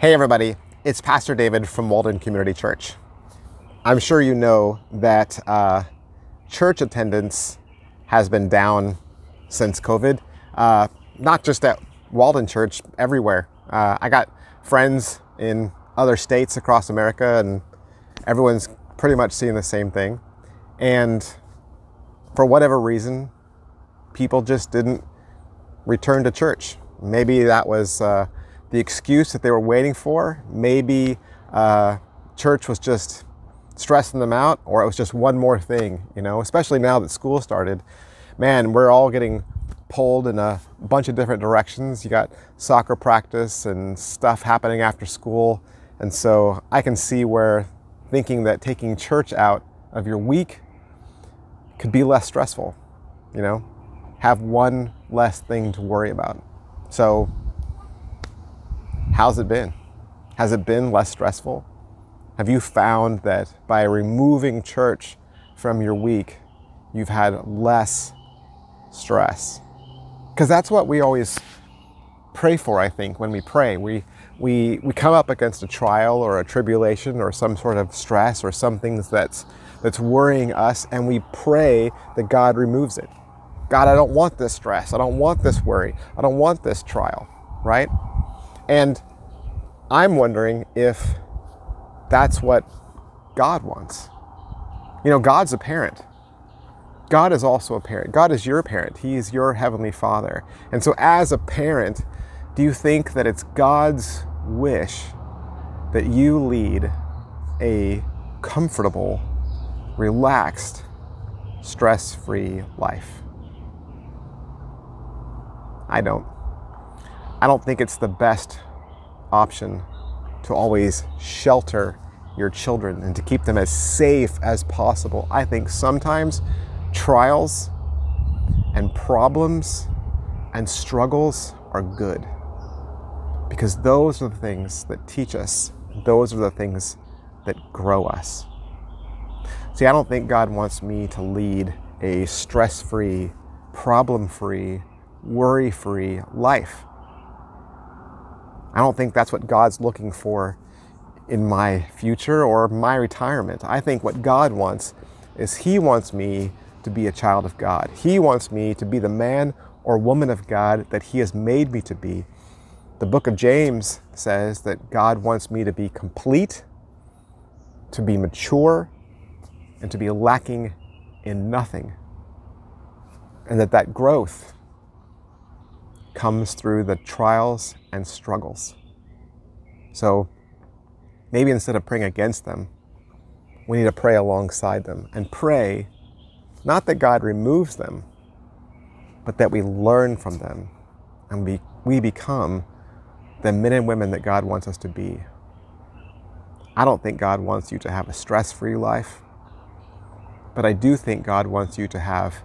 Hey, everybody, it's Pastor David from Walden Community Church. I'm sure you know that uh, church attendance has been down since COVID, uh, not just at Walden Church, everywhere. Uh, I got friends in other states across America, and everyone's pretty much seeing the same thing. And for whatever reason, people just didn't return to church. Maybe that was uh, the excuse that they were waiting for. Maybe uh, church was just stressing them out, or it was just one more thing, you know, especially now that school started. Man, we're all getting pulled in a bunch of different directions. You got soccer practice and stuff happening after school. And so I can see where thinking that taking church out of your week could be less stressful, you know, have one less thing to worry about. So, how's it been? Has it been less stressful? Have you found that by removing church from your week, you've had less stress? Because that's what we always pray for, I think, when we pray. We, we, we come up against a trial or a tribulation or some sort of stress or something that's, that's worrying us, and we pray that God removes it. God, I don't want this stress. I don't want this worry. I don't want this trial, right? And I'm wondering if that's what God wants. You know, God's a parent. God is also a parent. God is your parent. He is your heavenly father. And so, as a parent, do you think that it's God's wish that you lead a comfortable, relaxed, stress free life? I don't. I don't think it's the best option to always shelter your children and to keep them as safe as possible. I think sometimes trials and problems and struggles are good because those are the things that teach us, those are the things that grow us. See, I don't think God wants me to lead a stress free, problem free, worry free life. I don't think that's what God's looking for in my future or my retirement. I think what God wants is He wants me to be a child of God. He wants me to be the man or woman of God that He has made me to be. The book of James says that God wants me to be complete, to be mature, and to be lacking in nothing. And that that growth comes through the trials and struggles. So maybe instead of praying against them, we need to pray alongside them and pray not that God removes them, but that we learn from them and we, we become the men and women that God wants us to be. I don't think God wants you to have a stress free life, but I do think God wants you to have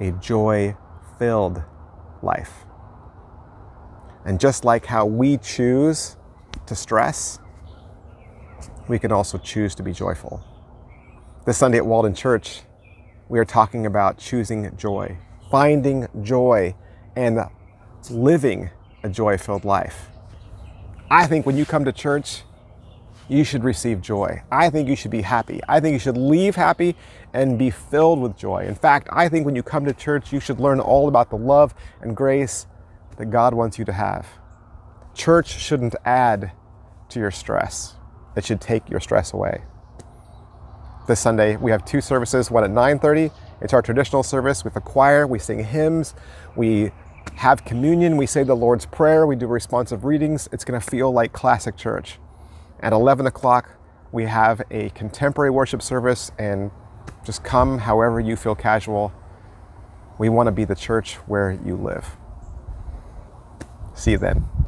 a joy filled life. And just like how we choose to stress, we can also choose to be joyful. This Sunday at Walden Church, we are talking about choosing joy, finding joy, and living a joy filled life. I think when you come to church, you should receive joy. I think you should be happy. I think you should leave happy and be filled with joy. In fact, I think when you come to church, you should learn all about the love and grace that God wants you to have. Church shouldn't add to your stress. It should take your stress away. This Sunday we have two services, one at 9:30. It's our traditional service with the choir. We sing hymns, we have communion, we say the Lord's Prayer, we do responsive readings. It's going to feel like classic church. At 11 o'clock, we have a contemporary worship service, and just come however you feel casual. We want to be the church where you live. See you then.